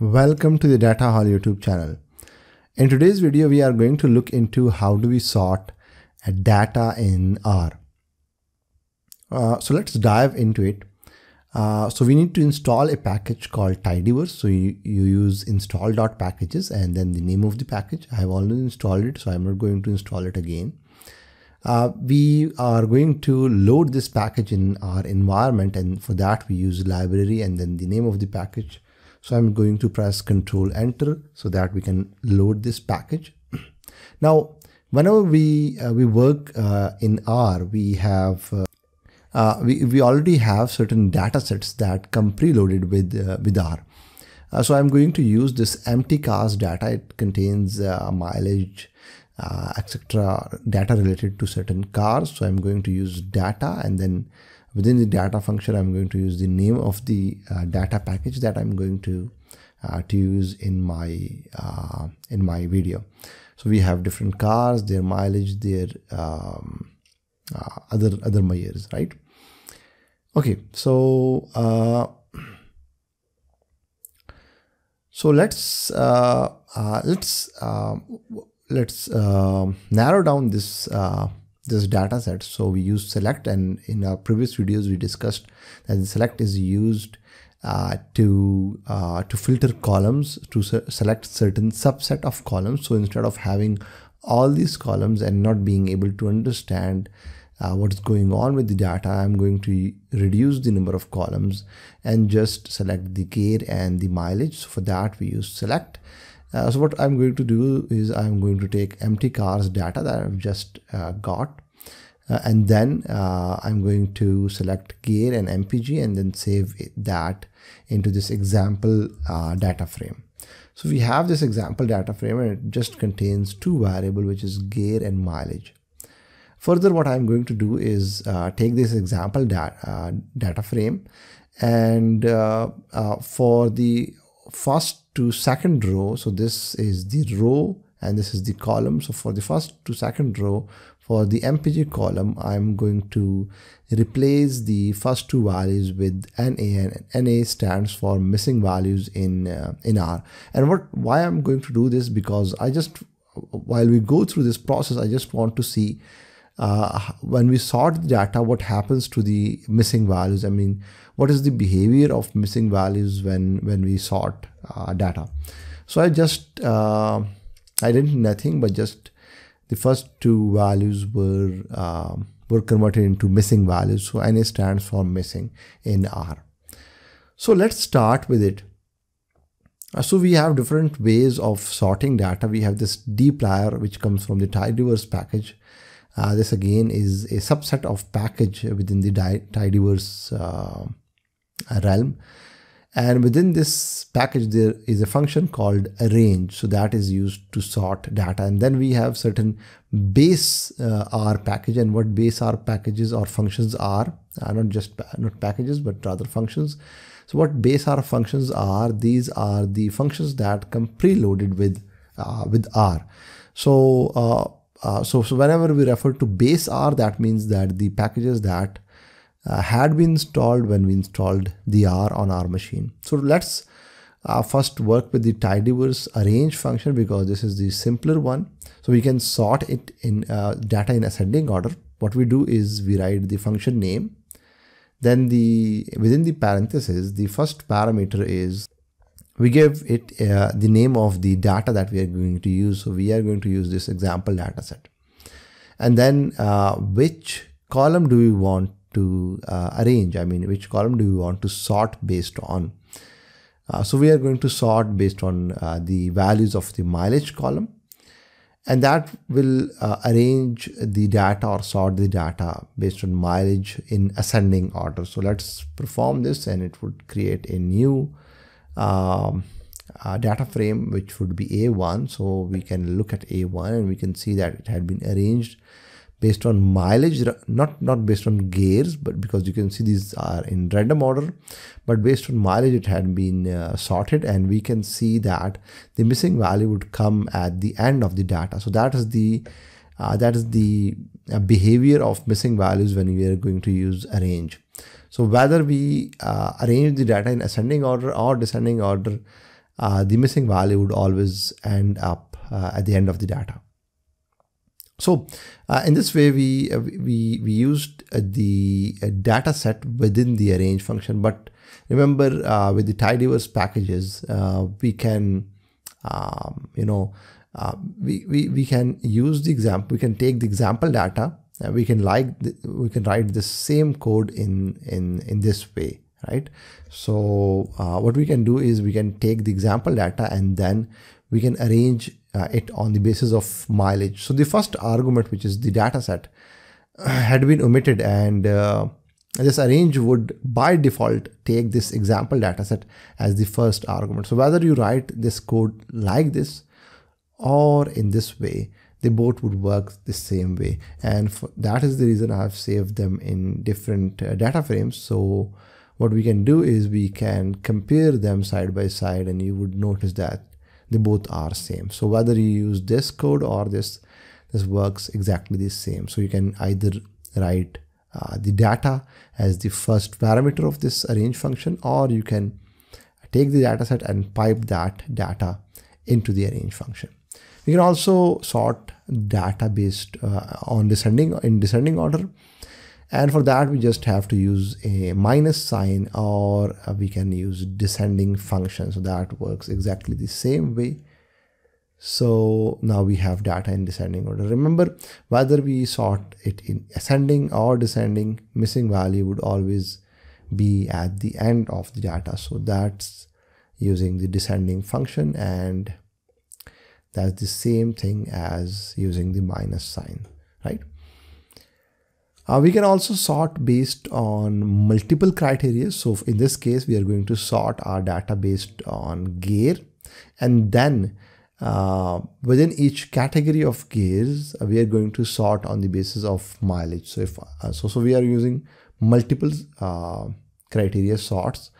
Welcome to the Data Hall YouTube channel. In today's video, we are going to look into how do we sort a data in R. Uh, so let's dive into it. Uh, so we need to install a package called tidyverse. So you, you use install.packages and then the name of the package. I have already installed it, so I'm not going to install it again. Uh, we are going to load this package in our environment and for that we use library and then the name of the package so I'm going to press control enter so that we can load this package. now, whenever we, uh, we work uh, in R, we have uh, uh, we, we already have certain data sets that come preloaded with, uh, with R. Uh, so I'm going to use this mtcars data. It contains mileage, etc. data related to certain cars. So I'm going to use data and then within the data function i'm going to use the name of the uh, data package that i'm going to uh, to use in my uh, in my video. So we have different cars their mileage their um, uh, other other mayors right? Okay so uh, so let's uh, let's let's narrow down this this data set. So we use select and in our previous videos we discussed that select is used uh, to uh, to filter columns to se select certain subset of columns. So instead of having all these columns and not being able to understand uh, what's going on with the data, I'm going to reduce the number of columns and just select the gear and the mileage. So for that we use select. Uh, so what I'm going to do is I'm going to take mtcars data that I've just uh, got uh, and then uh, I'm going to select gear and MPG and then save that into this example uh, data frame. So we have this example data frame and it just contains two variable which is gear and mileage. Further what I'm going to do is uh, take this example data, data frame and for the first to second row so this is the row and this is the column. So for the first to second row for the mpg column i'm going to replace the first two values with na and na stands for missing values in uh, in r. And what why i'm going to do this because i just while we go through this process i just want to see uh, when we sort the data, what happens to the missing values? I mean, what is the behavior of missing values when when we sort uh, data? So I just uh, I didn't nothing, but just the first two values were um, were converted into missing values. So NA stands for missing in R. So let's start with it. Uh, so we have different ways of sorting data. We have this dplyr, which comes from the tidyverse package uh, this again is a subset of package within the tidyverse uh, realm. And within this package, there is a function called arrange. So that is used to sort data. And then we have certain base uh, R package and what base R packages or functions are, uh, not just not packages, but rather functions. So what base R functions are, these are the functions that come preloaded with, uh, with R. So uh, so, so whenever we refer to base R, that means that the packages that uh, had been installed when we installed the R on our machine. So let's uh, first work with the tidyverse arrange function because this is the simpler one. So we can sort it in uh, data in ascending order. What we do is we write the function name. Then the within the parentheses, the first parameter is we give it uh, the name of the data that we are going to use. So we are going to use this example data set. And then uh, which column do we want to uh, arrange? I mean, which column do we want to sort based on? Uh, so we are going to sort based on uh, the values of the mileage column. And that will uh, arrange the data or sort the data based on mileage in ascending order. So let's perform this and it would create a new um, data frame which would be A1 so we can look at A1 and we can see that it had been arranged based on mileage not not based on gears but because you can see these are in random order but based on mileage it had been uh, sorted and we can see that the missing value would come at the end of the data. So that is the uh, that is the uh, behavior of missing values when we are going to use arrange so whether we uh, arrange the data in ascending order or descending order, uh, the missing value would always end up uh, at the end of the data. So uh, in this way, we we we used the data set within the arrange function. But remember, with the tidyverse packages, we can um, you know we, we we can use the example. We can take the example data. we can like the, we can write the same code in in in this way right so uh, what we can do is we can take the example data and then we can arrange uh, it on the basis of mileage so the first argument which is the data set had been omitted and uh, this arrange would by default take this example dataset as the first argument so whether you write this code like this or in this way they both would work the same way. And for, that is the reason i have saved them in different uh, data frames. So what we can do is we can compare them side by side and you would notice that they both are same. So whether you use this code or this this works exactly the same. So you can either write uh, the data as the first parameter of this arrange function or you can take the dataset and pipe that data into the arrange function we can also sort data based uh, on descending in descending order. And for that we just have to use a minus sign or uh, we can use descending function. So that works exactly the same way. So now we have data in descending order. Remember whether we sort it in ascending or descending missing value would always be at the end of the data. So that's using the descending function and that's the same thing as using the minus sign right uh, we can also sort based on multiple criteria. So in this case, we are going to sort our data based on gear and then uh, within each category of gears, uh, we are going to sort on the basis of mileage. So if uh, so, so we are using multiple uh, criteria sorts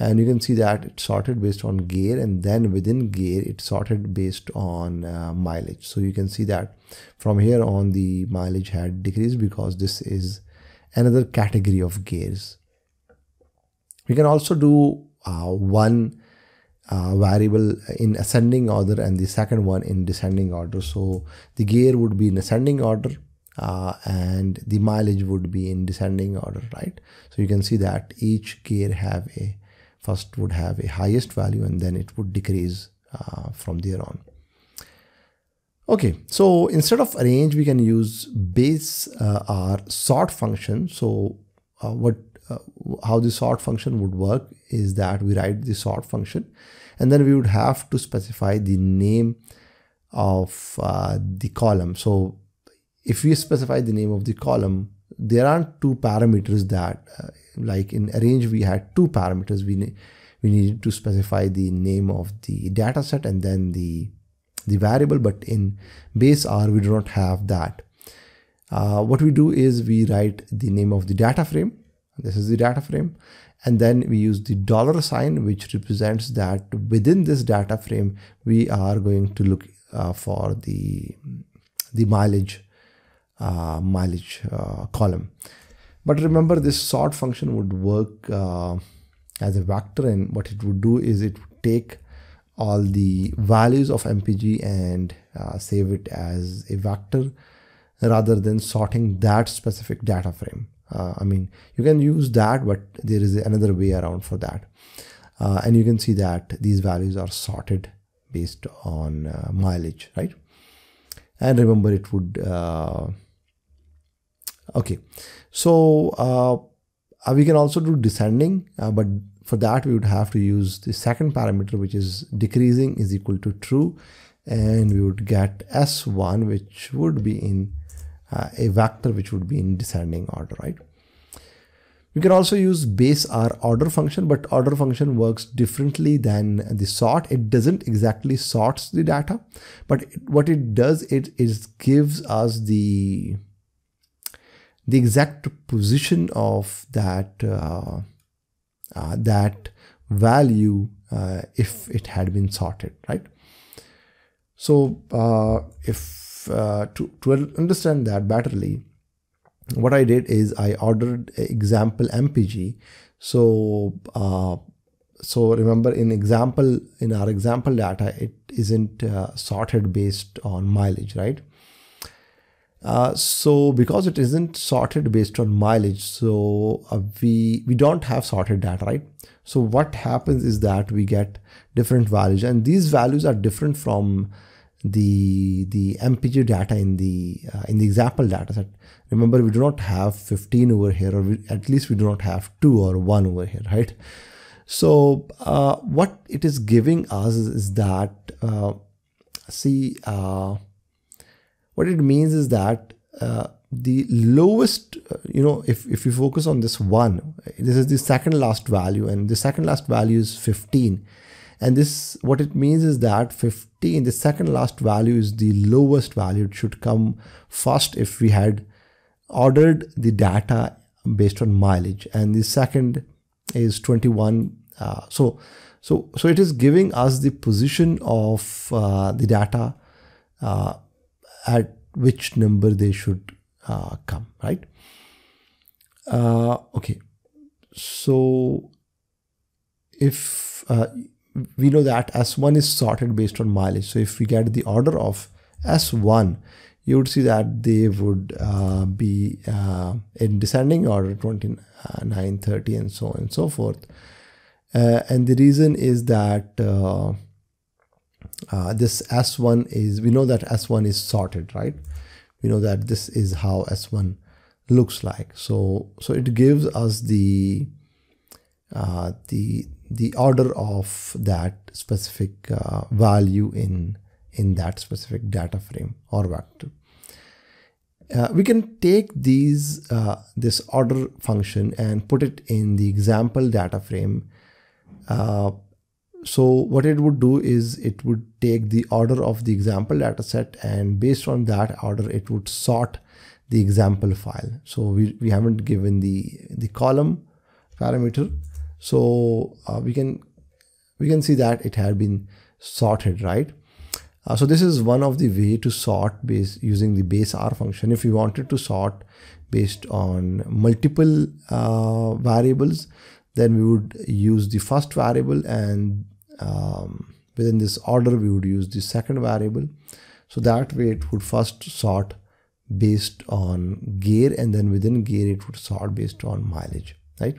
and you can see that it's sorted based on gear and then within gear it's sorted based on uh, mileage. So you can see that from here on the mileage had decreased because this is another category of gears. We can also do uh, one uh, variable in ascending order and the second one in descending order. So the gear would be in ascending order uh, and the mileage would be in descending order right? So you can see that each gear have a first would have a highest value and then it would decrease uh, from there on. Okay, so instead of arrange, we can use base uh, R sort function. So uh, what uh, how the sort function would work is that we write the sort function and then we would have to specify the name of uh, the column. So if we specify the name of the column, there aren't two parameters that uh, like in arrange we had two parameters. We we needed to specify the name of the data set and then the the variable. But in base r we do not have that. Uh, what we do is we write the name of the data frame. This is the data frame. And then we use the dollar sign which represents that within this data frame we are going to look uh, for the the mileage mileage uh, column but remember this sort function would work uh, as a vector and what it would do is it would take all the values of MPG and uh, save it as a vector rather than sorting that specific data frame. Uh, I mean, you can use that, but there is another way around for that. Uh, and you can see that these values are sorted based on uh, mileage, right? And remember, it would uh, okay. So uh, uh, we can also do descending uh, but for that we would have to use the second parameter which is decreasing is equal to true. And we would get s1 which would be in uh, a vector which would be in descending order right? We can also use base r order function, but order function works differently than the sort. It doesn't exactly sorts the data, but what it does, it is gives us the the exact position of that uh, uh, that value uh, if it had been sorted right? So uh, if uh, to, to understand that betterly what I did is I ordered example MPG so uh, so remember in example in our example data it isn't sorted based on mileage right uh, so because it isn't sorted based on mileage so uh, we we don't have sorted data right? So what happens is that we get different values and these values are different from the the mpg data in the uh, in the example data set remember we do not have 15 over here or we, at least we do not have 2 or 1 over here right? So uh, what it is giving us is that uh, see what it means is that uh, the lowest uh, you know if, if you focus on this one this is the second last value and the second last value is 15 and this what it means is that 15 the second last value is the lowest value. It should come first if we had ordered the data based on mileage. And the second is 21 uh, so, so, so it is giving us the position of uh, the data uh, at which number they should uh, come, right? Uh, okay, so if uh, we know that S1 is sorted based on mileage, so if we get the order of S1, you would see that they would uh, be uh, in descending order 29, 30 and so on and so forth. Uh, and the reason is that uh, this S1 is, we know that S1 is sorted, right? We know that this is how S1 looks like. So, so it gives us the, uh, the, the order of that specific uh, value in, in that specific data frame or vector. Uh, we can take these uh, this order function and put it in the example data frame uh, so what it would do is it would take the order of the example data set and based on that order it would sort the example file. So we, we haven't given the the column parameter. So uh, we can we can see that it had been sorted right? Uh, so this is one of the way to sort base using the base r function. If you wanted to sort based on multiple uh, variables then we would use the first variable and um, within this order we would use the second variable. So that way it would first sort based on gear and then within gear it would sort based on mileage right?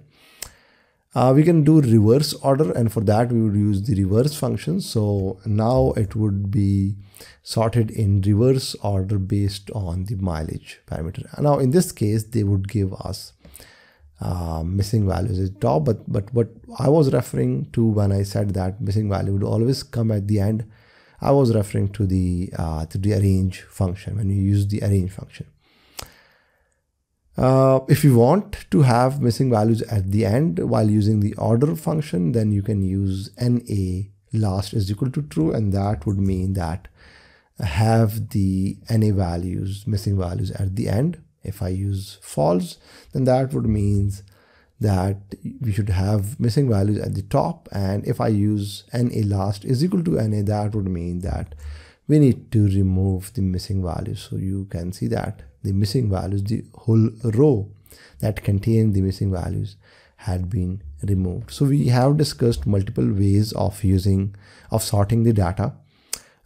Uh, we can do reverse order and for that we would use the reverse function. So now it would be sorted in reverse order based on the mileage parameter. Now in this case they would give us uh, missing values is top but but what i was referring to when i said that missing value would always come at the end. I was referring to the uh, to the arrange function when you use the arrange function. Uh, if you want to have missing values at the end while using the order function then you can use na last is equal to true and that would mean that have the na values missing values at the end if I use false, then that would means that we should have missing values at the top. And if I use NA last is equal to NA, that would mean that we need to remove the missing values. So you can see that the missing values, the whole row that contain the missing values had been removed. So we have discussed multiple ways of using, of sorting the data.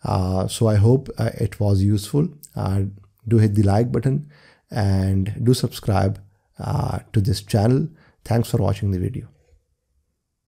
Uh, so I hope uh, it was useful. Uh, do hit the like button and do subscribe uh, to this channel. Thanks for watching the video.